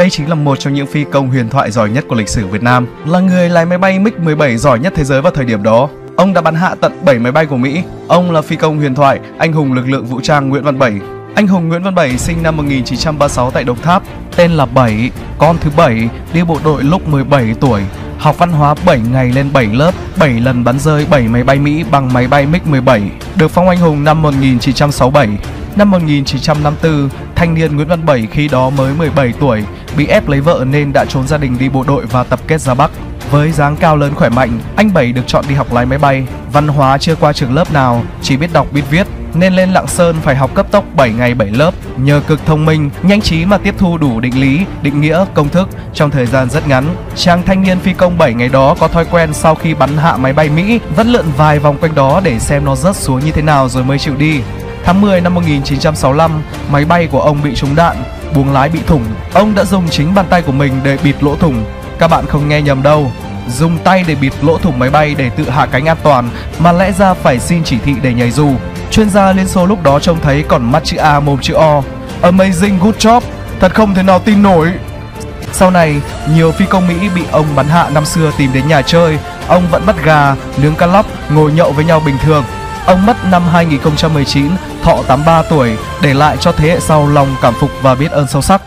Đây chính là một trong những phi công huyền thoại giỏi nhất của lịch sử Việt Nam, là người lái máy bay MiG-17 giỏi nhất thế giới vào thời điểm đó. Ông đã bắn hạ tận 7 máy bay của Mỹ. Ông là phi công huyền thoại, anh hùng lực lượng vũ trang Nguyễn Văn Bảy. Anh hùng Nguyễn Văn Bảy sinh năm 1936 tại Đồng Tháp, tên là Bảy, con thứ bảy, đi bộ đội lúc 17 tuổi. Học văn hóa 7 ngày lên 7 lớp, 7 lần bắn rơi 7 máy bay Mỹ bằng máy bay MiG-17, được phong anh hùng năm 1967. Năm 1954, thanh niên Nguyễn Văn Bảy khi đó mới 17 tuổi, bị ép lấy vợ nên đã trốn gia đình đi bộ đội và tập kết ra Bắc. Với dáng cao lớn khỏe mạnh, anh Bảy được chọn đi học lái máy bay. Văn hóa chưa qua trường lớp nào, chỉ biết đọc biết viết, nên lên Lạng Sơn phải học cấp tốc 7 ngày 7 lớp. Nhờ cực thông minh, nhanh trí mà tiếp thu đủ định lý, định nghĩa, công thức trong thời gian rất ngắn. Chàng thanh niên phi công 7 ngày đó có thói quen sau khi bắn hạ máy bay Mỹ vẫn lượn vài vòng quanh đó để xem nó rớt xuống như thế nào rồi mới chịu đi. Tháng 10 năm 1965, máy bay của ông bị trúng đạn, buồng lái bị thủng. Ông đã dùng chính bàn tay của mình để bịt lỗ thủng. Các bạn không nghe nhầm đâu, dùng tay để bịt lỗ thủng máy bay để tự hạ cánh an toàn mà lẽ ra phải xin chỉ thị để nhảy dù. Chuyên gia Liên Xô lúc đó trông thấy còn mắt chữ A mồm chữ O. Amazing good job, thật không thể nào tin nổi. Sau này, nhiều phi công Mỹ bị ông bắn hạ năm xưa tìm đến nhà chơi, ông vẫn bắt gà, nướng cá lóc, ngồi nhậu với nhau bình thường. Ông mất năm 2019, thọ 83 tuổi, để lại cho thế hệ sau lòng cảm phục và biết ơn sâu sắc.